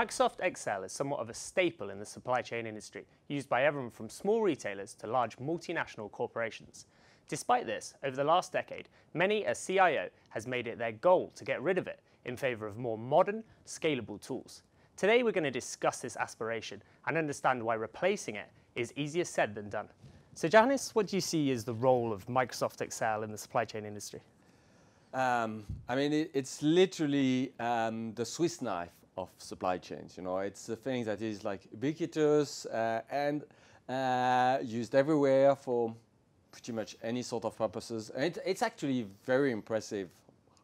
Microsoft Excel is somewhat of a staple in the supply chain industry, used by everyone from small retailers to large multinational corporations. Despite this, over the last decade, many a CIO has made it their goal to get rid of it in favour of more modern, scalable tools. Today we're going to discuss this aspiration and understand why replacing it is easier said than done. So Joannes, what do you see as the role of Microsoft Excel in the supply chain industry? Um, I mean, it, it's literally um, the Swiss knife of supply chains. You know, it's a thing that is like ubiquitous uh, and uh, used everywhere for pretty much any sort of purposes. And it, it's actually very impressive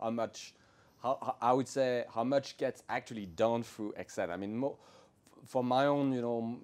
how much, how, I would say, how much gets actually done through Excel. I mean, for my own, you know,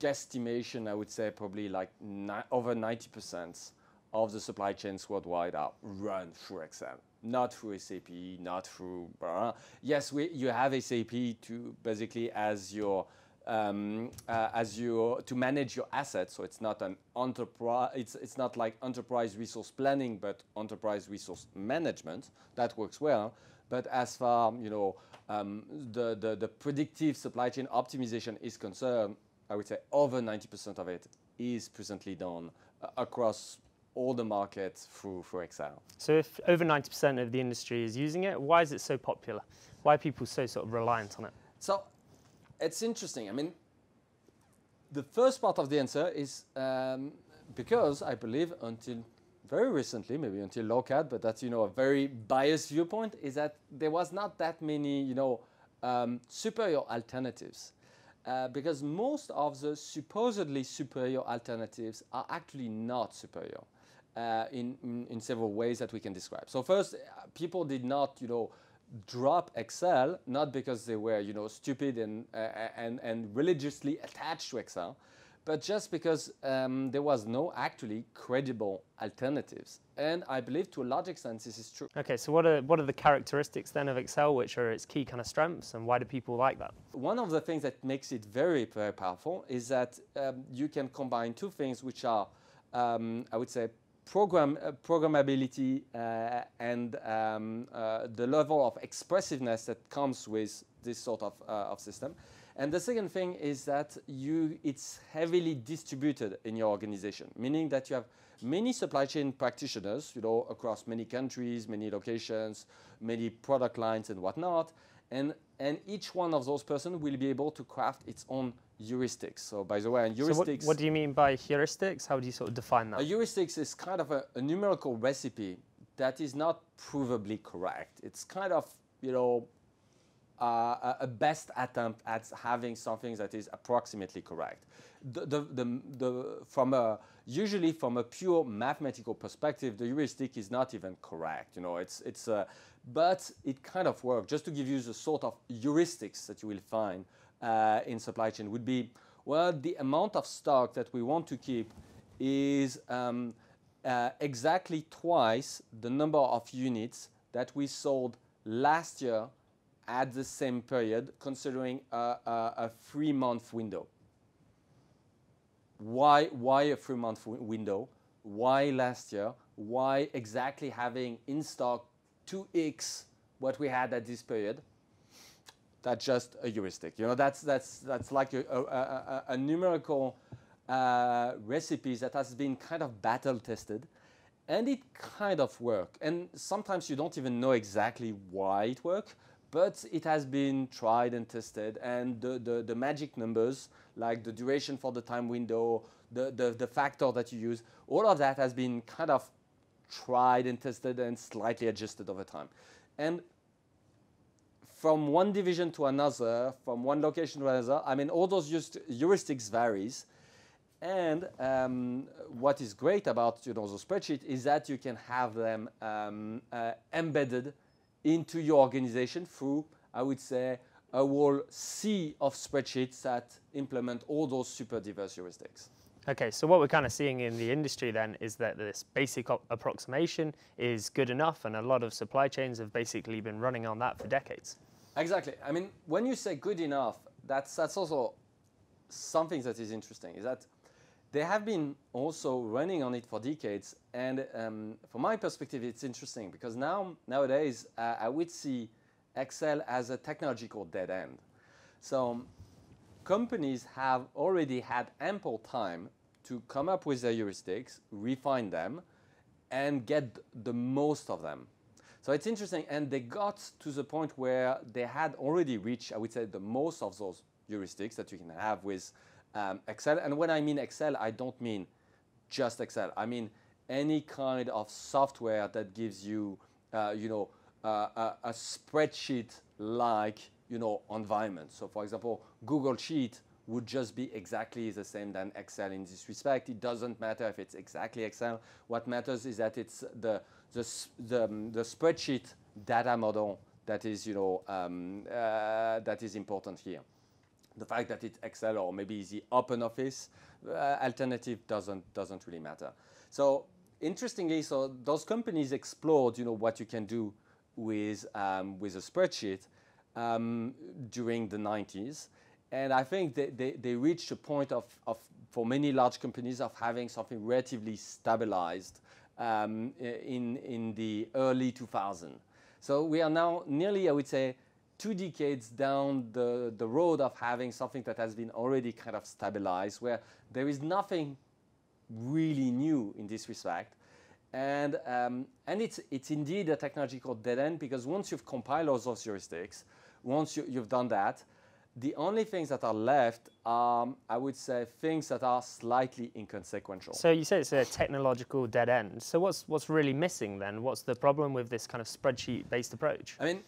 guesstimation, I would say probably like ni over 90% of the supply chains worldwide are run through Excel not through SAP, not through. Uh, yes, we, you have SAP to basically as your um, uh, as you to manage your assets. So it's not an enterprise. It's it's not like enterprise resource planning, but enterprise resource management. That works well. But as far you know, um, the, the the predictive supply chain optimization is concerned, I would say over 90% of it is presently done uh, across all the markets through, through Excel. So if over 90% of the industry is using it, why is it so popular? Why are people so sort of reliant on it? So it's interesting. I mean, the first part of the answer is um, because I believe until very recently, maybe until Lokad, but that's you know a very biased viewpoint, is that there was not that many you know um, superior alternatives. Uh, because most of the supposedly superior alternatives are actually not superior uh, in, in, in, several ways that we can describe. So first, uh, people did not, you know, drop Excel, not because they were, you know, stupid and, uh, and, and religiously attached to Excel, but just because um, there was no actually credible alternatives. And I believe to a large extent this is true. Okay, so what are, what are the characteristics then of Excel, which are its key kind of strengths, and why do people like that? One of the things that makes it very, very powerful is that um, you can combine two things which are, um, I would say, program, uh, programmability uh, and um, uh, the level of expressiveness that comes with this sort of, uh, of system. And the second thing is that you, it's heavily distributed in your organization, meaning that you have many supply chain practitioners, you know, across many countries, many locations, many product lines and whatnot. And, and each one of those persons will be able to craft its own heuristics. So by the way, heuristics... So what, what, do you mean by heuristics? How do you sort of define that? A heuristics is kind of a, a numerical recipe that is not provably correct. It's kind of, you know, uh, a best attempt at having something that is approximately correct. The, the, the, the, from a, usually from a pure mathematical perspective, the heuristic is not even correct. You know, it's, it's, uh, but it kind of works. Just to give you the sort of heuristics that you will find uh, in supply chain would be, well, the amount of stock that we want to keep is um, uh, exactly twice the number of units that we sold last year at the same period, considering a, a, a three-month window. Why, why a three-month window? Why last year? Why exactly having in stock 2x what we had at this period? That's just a heuristic. You know, that's, that's, that's like a, a, a numerical uh, recipe that has been kind of battle tested and it kind of works. And sometimes you don't even know exactly why it works, but it has been tried and tested and the, the, the, magic numbers like the duration for the time window, the, the, the factor that you use, all of that has been kind of tried and tested and slightly adjusted over time. And from one division to another, from one location to another, I mean, all those heuristics varies. And um, what is great about you know, the spreadsheet is that you can have them um, uh, embedded into your organization through, I would say, a whole sea of spreadsheets that implement all those super diverse heuristics. Okay, so what we're kind of seeing in the industry then is that this basic approximation is good enough and a lot of supply chains have basically been running on that for decades. Exactly. I mean, when you say good enough, that's, that's also something that is interesting, is that they have been also running on it for decades. And um, from my perspective, it's interesting because now, nowadays, uh, I would see Excel as a technological dead end. So companies have already had ample time to come up with their heuristics, refine them, and get the most of them. So it's interesting, and they got to the point where they had already reached, I would say, the most of those heuristics that you can have with um, Excel. And when I mean Excel, I don't mean just Excel. I mean any kind of software that gives you, uh, you know, a, a spreadsheet-like, you know, environment. So, for example, Google Sheet would just be exactly the same than Excel in this respect. It doesn't matter if it's exactly Excel. What matters is that it's the the the, the spreadsheet data model that is, you know, um, uh, that is important here the fact that it's Excel or maybe the Open Office uh, alternative doesn't doesn't really matter. So interestingly, so those companies explored, you know, what you can do with um, with a spreadsheet um, during the 90s, and I think they, they, they reached a point of, of for many large companies of having something relatively stabilized um, in in the early 2000s. So we are now nearly, I would say, two decades down the, the road of having something that has been already kind of stabilized, where there is nothing really new in this respect. And, um, and it's, it's indeed a technological dead end because once you've compiled all those heuristics, once you, you've done that, the only things that are left are, I would say, things that are slightly inconsequential. So you say it's a technological dead end. So what's, what's really missing then? What's the problem with this kind of spreadsheet-based approach? I mean,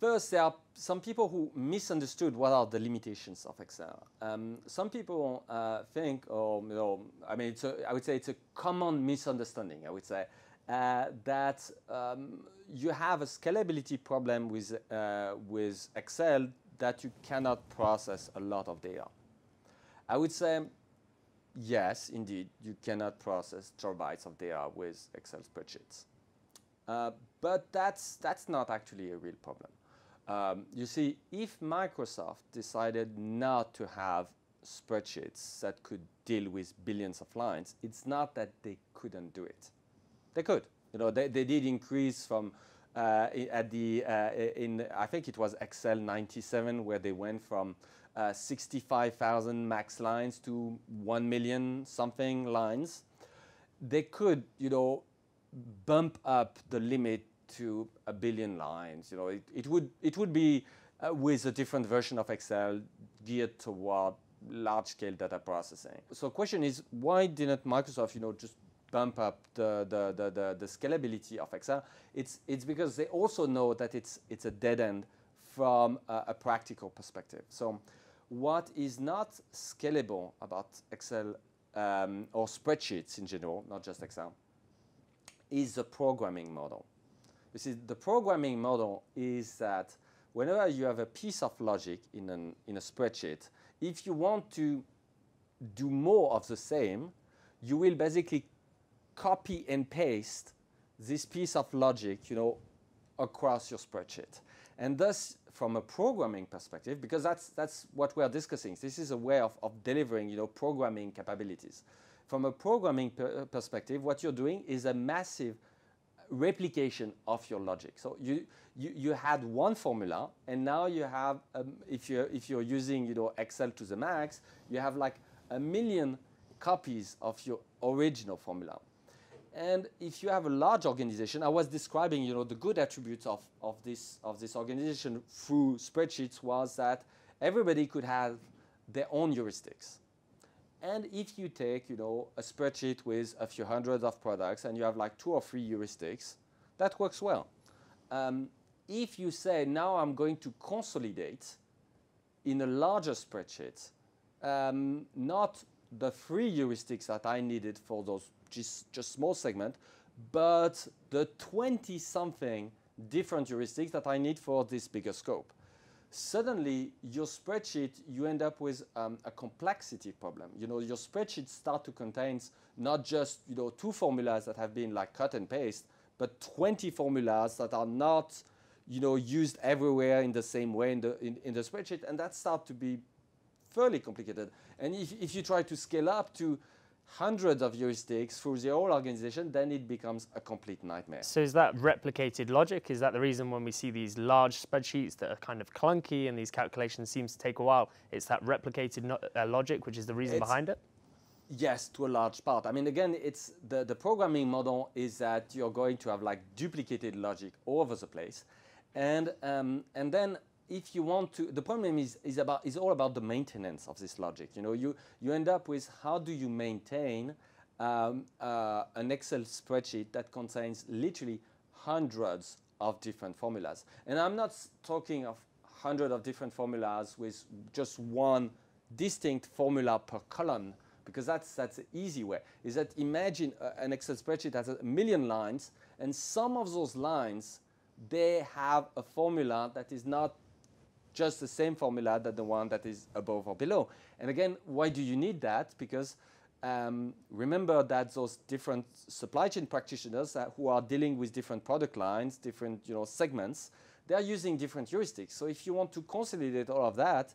First, there are some people who misunderstood what are the limitations of Excel. Um, some people uh, think, or you know, I mean, a, I would say it's a common misunderstanding. I would say uh, that um, you have a scalability problem with uh, with Excel that you cannot process a lot of data. I would say, yes, indeed, you cannot process terabytes of data with Excel spreadsheets. Uh, but that's that's not actually a real problem. Um, you see, if Microsoft decided not to have spreadsheets that could deal with billions of lines, it's not that they couldn't do it. They could. You know, they, they did increase from uh, at the uh, in I think it was Excel 97 where they went from uh, 65,000 max lines to 1 million something lines. They could, you know, bump up the limit to a billion lines. You know, it, it would it would be uh, with a different version of Excel geared toward large-scale data processing. So, question is, why didn't Microsoft, you know, just bump up the, the, the, the, the scalability of Excel? It's it's because they also know that it's it's a dead end from a, a practical perspective. So, what is not scalable about Excel um, or spreadsheets in general, not just Excel, is the programming model. You see, the programming model is that whenever you have a piece of logic in, an, in a spreadsheet, if you want to do more of the same, you will basically copy and paste this piece of logic, you know, across your spreadsheet. And thus, from a programming perspective, because that's, that's what we're discussing, this is a way of, of delivering, you know, programming capabilities. From a programming per perspective, what you're doing is a massive replication of your logic. So you, you, you had one formula, and now you have, um, if, you're, if you're using you know, Excel to the max, you have like a million copies of your original formula. And if you have a large organization, I was describing, you know, the good attributes of, of, this, of this organization through spreadsheets was that everybody could have their own heuristics. And if you take, you know, a spreadsheet with a few hundreds of products and you have like two or three heuristics, that works well. Um, if you say, now I'm going to consolidate in a larger spreadsheet, um, not the three heuristics that I needed for those just, just small segment, but the 20 something different heuristics that I need for this bigger scope suddenly your spreadsheet, you end up with um, a complexity problem. You know, your spreadsheet start to contain not just, you know, two formulas that have been like cut and paste, but 20 formulas that are not, you know, used everywhere in the same way in the, in, in the spreadsheet. And that start to be fairly complicated. And if, if you try to scale up to hundreds of heuristics through the whole organization, then it becomes a complete nightmare. So is that replicated logic? Is that the reason when we see these large spreadsheets that are kind of clunky and these calculations seems to take a while, it's that replicated no uh, logic which is the reason It's- behind it? Yes, to a large part. I mean, again, it's the, the programming model is that you're going to have like duplicated logic all over the place, and um, and then if you want to, the problem is is about is all about the maintenance of this logic. You know, you you end up with how do you maintain um, uh, an Excel spreadsheet that contains literally hundreds of different formulas, and I'm not talking of hundreds of different formulas with just one distinct formula per column because that's that's the easy way. Is that imagine uh, an Excel spreadsheet has a million lines, and some of those lines they have a formula that is not just the same formula that the one that is above or below. And again, why do you need that? Because um, remember that those different supply chain practitioners who are dealing with different product lines, different you know segments, they are using different heuristics. So if you want to consolidate all of that,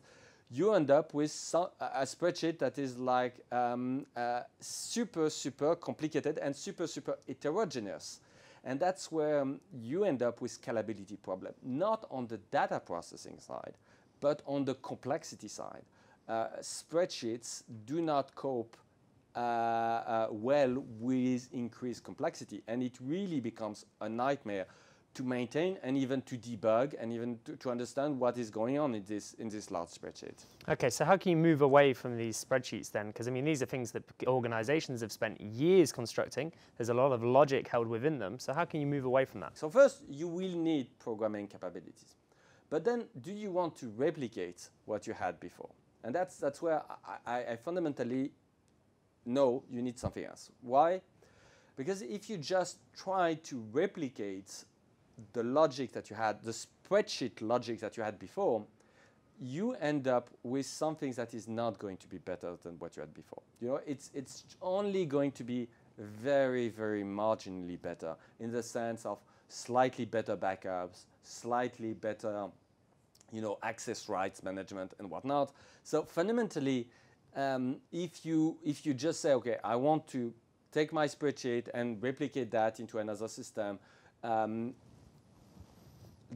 you end up with some, a a spreadsheet that is like um, uh, super, super complicated and super, super heterogeneous. And that's where um, you end up with scalability problem, not on the data processing side, but on the complexity side. Uh, spreadsheets do not cope uh, uh, well with increased complexity, and it really becomes a nightmare to maintain and even to debug and even to, to understand what is going on in this in this large spreadsheet. Okay, so how can you move away from these spreadsheets then? Because I mean, these are things that organizations have spent years constructing. There's a lot of logic held within them. So how can you move away from that? So first, you will need programming capabilities. But then, do you want to replicate what you had before? And that's, that's where I, I, I fundamentally know you need something else. Why? Because if you just try to replicate the logic that you had, the spreadsheet logic that you had before, you end up with something that is not going to be better than what you had before. You know, it's it's only going to be very, very marginally better in the sense of slightly better backups, slightly better, you know, access rights management and whatnot. So fundamentally, um, if you if you just say, okay, I want to take my spreadsheet and replicate that into another system, um,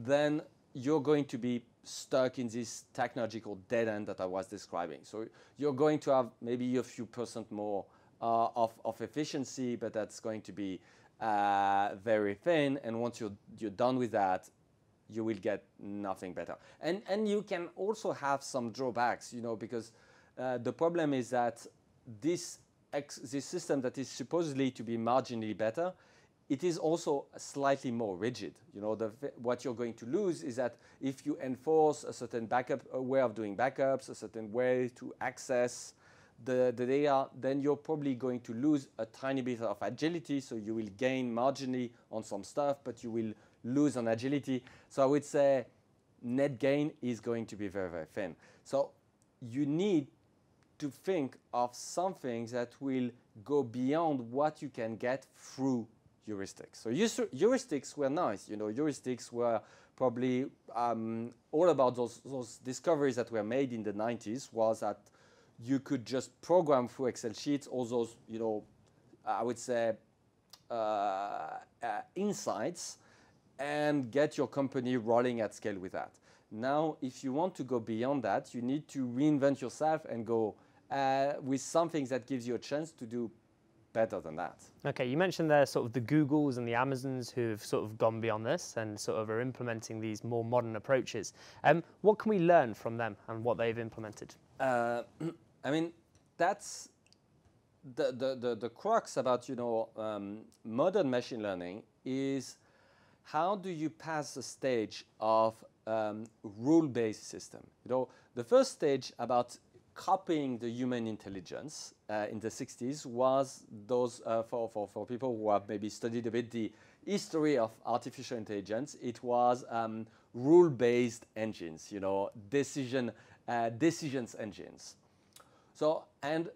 then you're going to be stuck in this technological dead end that I was describing. So you're going to have maybe a few percent more uh, of, of efficiency, but that's going to be uh, very thin. And once you're, you're done with that, you will get nothing better. And, and you can also have some drawbacks, you know, because uh, the problem is that this, this system that is supposedly to be marginally better it is also slightly more rigid. You know, the, what you're going to lose is that if you enforce a certain backup a way of doing backups, a certain way to access the, the data, then you're probably going to lose a tiny bit of agility. So you will gain marginally on some stuff, but you will lose on agility. So I would say net gain is going to be very, very thin. So you need to think of something that will go beyond what you can get through heuristics. So heuristics were nice. You know, heuristics were probably um, all about those, those discoveries that were made in the 90s was that you could just program through Excel sheets all those, you know, I would say uh, uh, insights and get your company rolling at scale with that. Now, if you want to go beyond that, you need to reinvent yourself and go uh, with something that gives you a chance to do better than that. Okay, you mentioned there sort of the Googles and the Amazons who have sort of gone beyond this and sort of are implementing these more modern approaches. Um, what can we learn from them and what they've implemented? Uh, I mean, that's the, the, the, the crux about you know um, modern machine learning is how do you pass the stage of um, rule-based system? You know, the first stage about copying the human intelligence uh, in the 60s was those uh, for, for, for people who have maybe studied a bit the history of artificial intelligence. It was um, rule-based engines, you know, decision uh, decisions engines. So and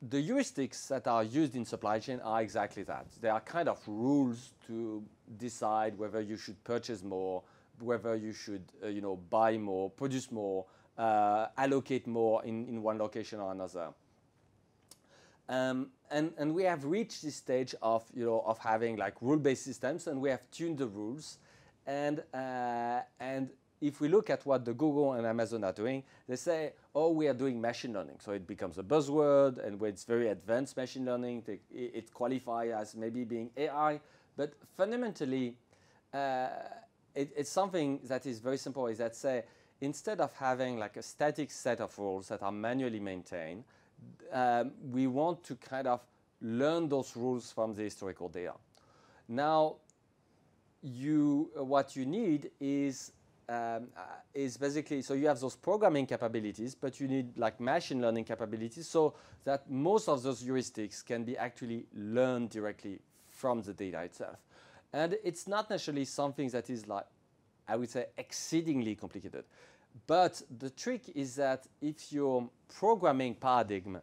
the heuristics that are used in supply chain are exactly that. They are kind of rules to decide whether you should purchase more, whether you should, uh, you know, buy more, produce more, uh, allocate more in, in one location or another. Um, and, and we have reached this stage of, you know, of having like rule-based systems and we have tuned the rules. And, uh, and if we look at what the Google and Amazon are doing, they say, oh, we are doing machine learning. So it becomes a buzzword, and when it's very advanced machine learning, it, it qualifies as maybe being AI. But fundamentally, uh, it, it's something that is very simple, is that say, instead of having like a static set of rules that are manually maintained, um, we want to kind of learn those rules from the historical data. Now, you, what you need is um, uh, is basically so you have those programming capabilities, but you need like machine learning capabilities so that most of those heuristics can be actually learned directly from the data itself. And it's not necessarily something that is like, I would say, exceedingly complicated. But the trick is that if your programming paradigm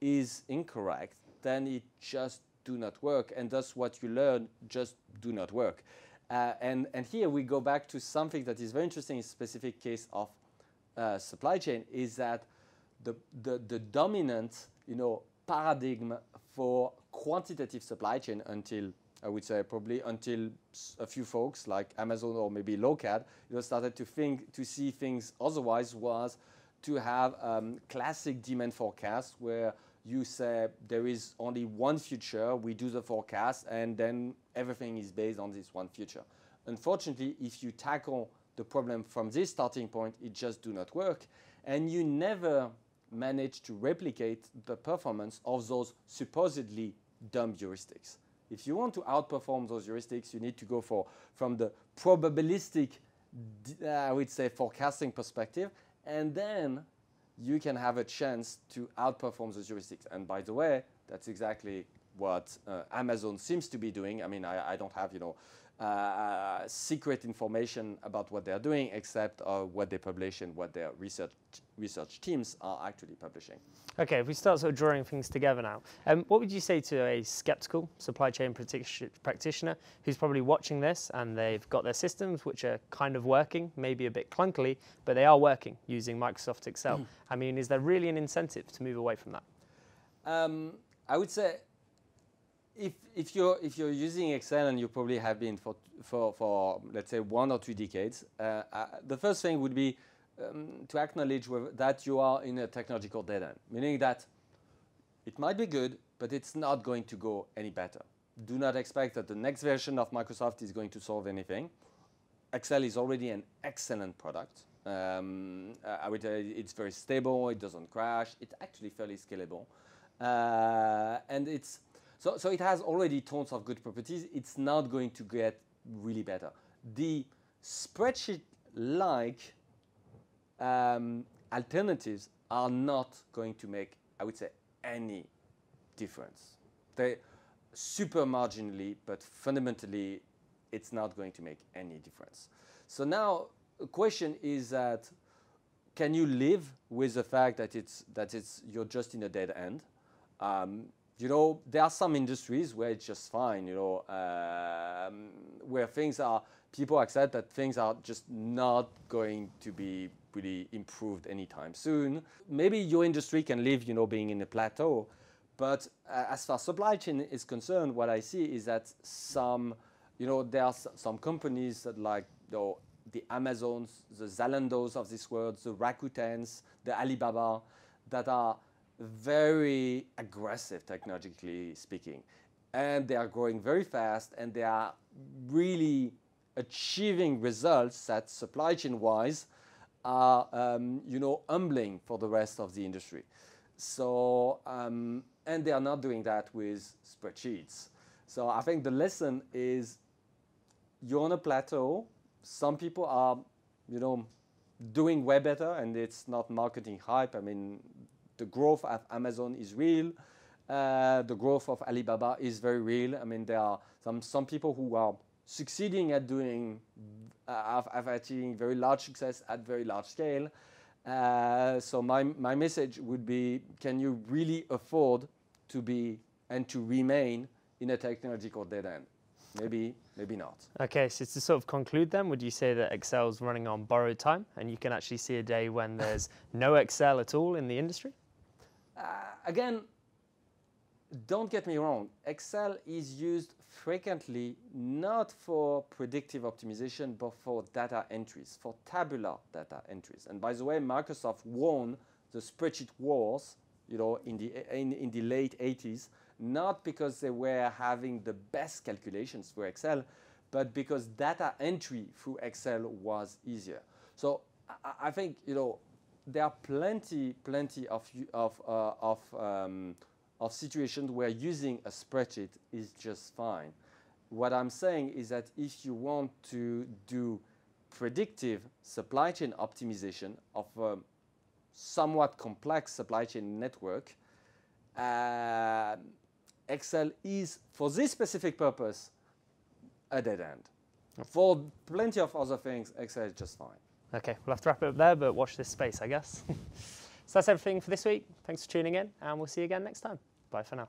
is incorrect, then it just do not work, and thus what you learn just do not work. Uh, and, and here we go back to something that is very interesting in specific case of uh, supply chain is that the, the, the dominant you know, paradigm for quantitative supply chain until I would say probably until a few folks like Amazon or maybe Lokad you know, started to think to see things otherwise was to have um, classic demand forecast where you say there is only one future, we do the forecast, and then everything is based on this one future. Unfortunately, if you tackle the problem from this starting point, it just do not work, and you never manage to replicate the performance of those supposedly dumb heuristics. If you want to outperform those heuristics, you need to go for from the probabilistic, uh, I would say, forecasting perspective, and then you can have a chance to outperform those heuristics. And by the way, that's exactly what uh, Amazon seems to be doing. I mean, I, I don't have, you know, uh, uh, secret information about what they're doing, except uh, what they publish and what their research research teams are actually publishing. Okay, if we start sort of drawing things together now, um, what would you say to a skeptical supply chain practitioner who's probably watching this and they've got their systems which are kind of working, maybe a bit clunkily, but they are working using Microsoft Excel? Mm. I mean, is there really an incentive to move away from that? Um, I would say if, if, you're, if you're using Excel and you probably have been for, for, for let's say, one or two decades, uh, uh, the first thing would be um, to acknowledge that you are in a technological dead end, meaning that it might be good, but it's not going to go any better. Do not expect that the next version of Microsoft is going to solve anything. Excel is already an excellent product. Um, I would say it's very stable, it doesn't crash, it's actually fairly scalable. Uh, and it's so, so it has already tons of good properties. It's not going to get really better. The spreadsheet-like um, alternatives are not going to make, I would say, any difference. They super marginally, but fundamentally, it's not going to make any difference. So now, the question is that can you live with the fact that it's that it's you're just in a dead end? Um, you know, there are some industries where it's just fine, you know, um, where things are, people accept that things are just not going to be really improved anytime soon. Maybe your industry can live, you know, being in a plateau, but uh, as far as supply chain is concerned, what I see is that some, you know, there are some companies that like, you know, the Amazons, the Zalandos of this world, the Rakutens, the Alibaba, that are very aggressive technologically speaking. And they are growing very fast and they are really achieving results that supply chain wise are, um, you know, humbling for the rest of the industry. So, um, and they are not doing that with spreadsheets. So I think the lesson is you're on a plateau. Some people are, you know, doing way better and it's not marketing hype. I mean, the growth of Amazon is real. Uh, the growth of Alibaba is very real. I mean, there are some, some people who are succeeding at doing, uh, of, achieving very large success at very large scale. Uh, so my, my message would be, can you really afford to be and to remain in a technological dead end? Maybe, maybe not. Okay, so to sort of conclude then, would you say that Excel's running on borrowed time and you can actually see a day when there's no Excel at all in the industry? Uh, again, don't get me wrong, Excel is used frequently not for predictive optimization, but for data entries, for tabular data entries. And by the way, Microsoft won the spreadsheet wars, you know, in the, in, in the late 80s, not because they were having the best calculations for Excel, but because data entry through Excel was easier. So I, I think, you know, there are plenty, plenty of, of, uh, of um, of situations where using a spreadsheet is just fine. What I'm saying is that if you want to do predictive supply chain optimization of a somewhat complex supply chain network, uh, Excel is, for this specific purpose, a dead end. For plenty of other things, Excel is just fine. Okay, we'll have to wrap it up there, but watch this space, I guess. so that's everything for this week. Thanks for tuning in, and we'll see you again next time. Bye for now.